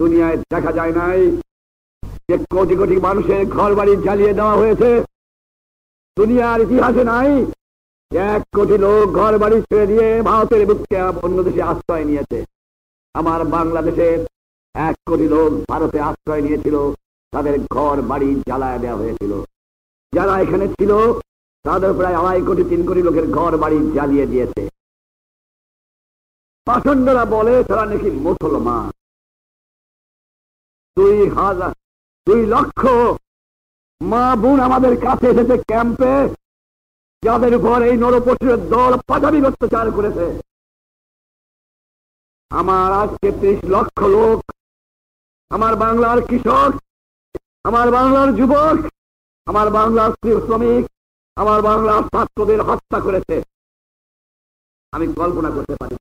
দুনিয়ায় দেখা যায় নাই যে কোটি কোটি মানুষের ঘর বাড়ি জ্বালিয়ে দেওয়া হয়েছে। দুনিয়ার ইতিহাসে নাই এক কোটি লোক ঘর বাড়ি ছেড়ে দিয়ে ভারতের বুককে অন্য দেশে আশ্রয় নিয়েছে। আমার বাংলাদেশে এক কোটি লোক ভারতে আশ্রয় নিয়েছিল, তাদের ঘর বাড়ি জ্বালায় দেওয়া হয়েছিল। যারা এখানে ছিল, তাদের প্রায় আড়াই কোটি, তিন কোটি লোকের ঘর বাড়ি জ্বালিয়ে দিয়েছে। পাষণ্ডরা বলে, তারা নাকি মুসলমান। দুই হাজার, দুই লক্ষ। মা বোন আমাদের কাছে এসেছে ক্যাম্পে। যাদের উপর এই নরপশুরের দল পাশাবি অত্যাচার করেছে। আমার আজকে ত্রিশ লক্ষ লোক, আমার বাংলার কৃষক, আমার বাংলার যুবক, আমার বাংলার শ্রমিক, আমার বাংলার ছাত্রদের হত্যা করেছে। আমি কল্পনা করতে পারি